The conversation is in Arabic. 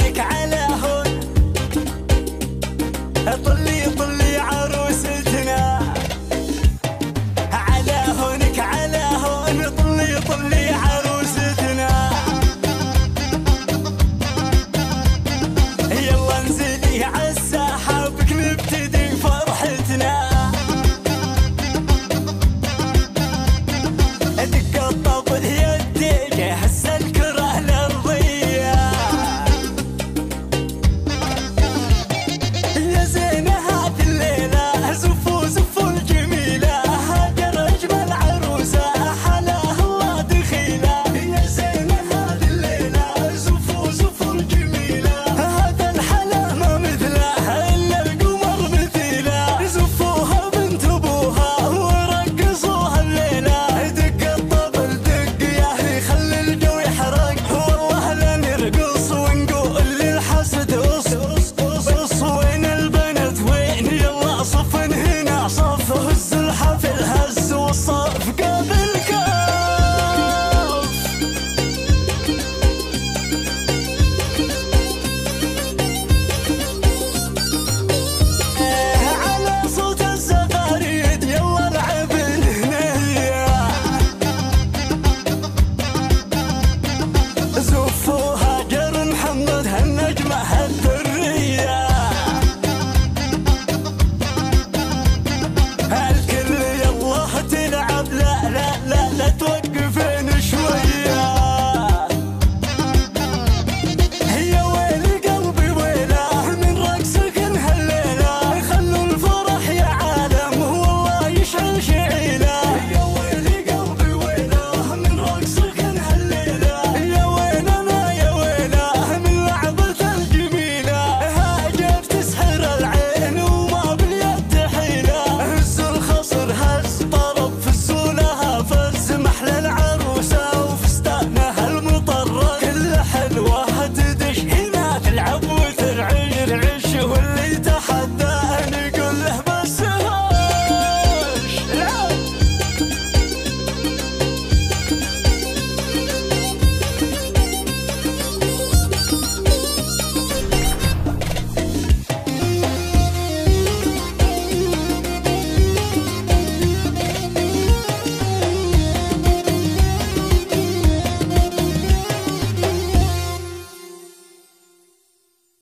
عيونك على